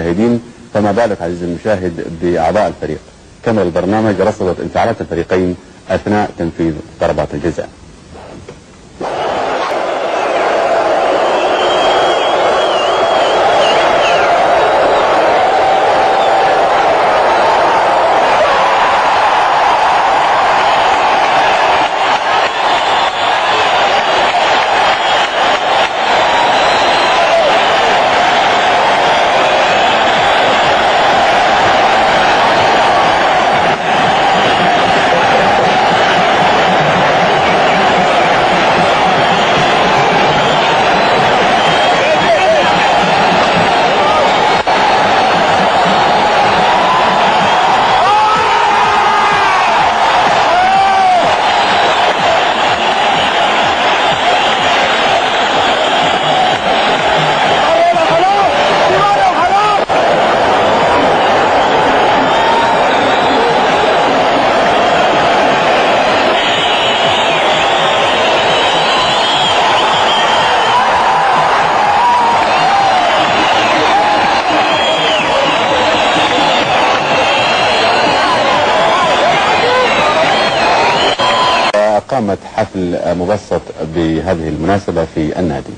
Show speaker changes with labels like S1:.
S1: المشاهدين فما بالك عزيزي المشاهد بأعضاء الفريق؟ كاميرا البرنامج رصدت إنفعالات الفريقين أثناء تنفيذ ضربات الجزاء. قامت حفل مبسط بهذه المناسبة في النادي.